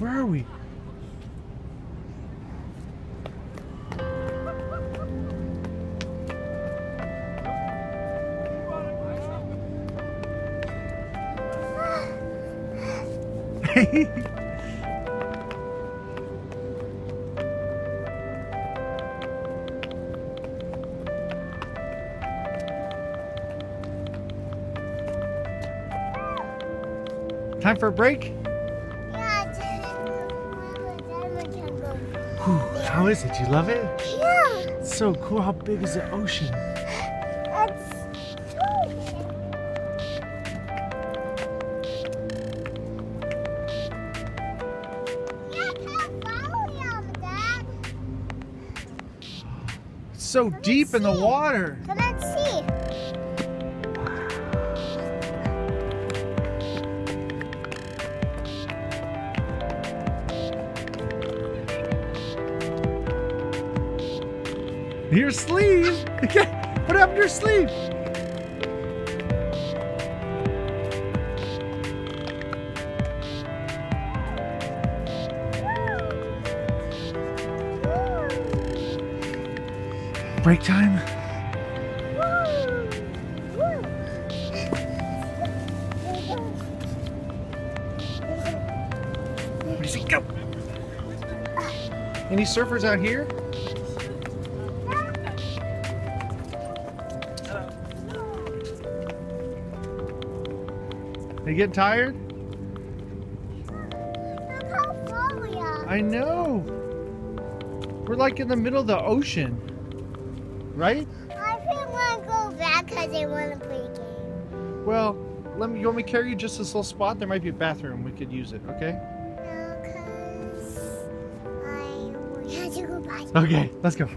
Where are we? Time for a break? How is it? Do you love it? Yeah, It's so cool. How big is the ocean? it's It's so deep in the water. Your sleeve? What happened to your sleeve? Break time? Where does he go? Any surfers out here? They get tired? Look how far we are. I know. We're like in the middle of the ocean. Right? I think want to go back because I want to play a game. Well, let me you want me to carry you just this little spot? There might be a bathroom. We could use it, okay? No, because I have to go back. Okay, let's go.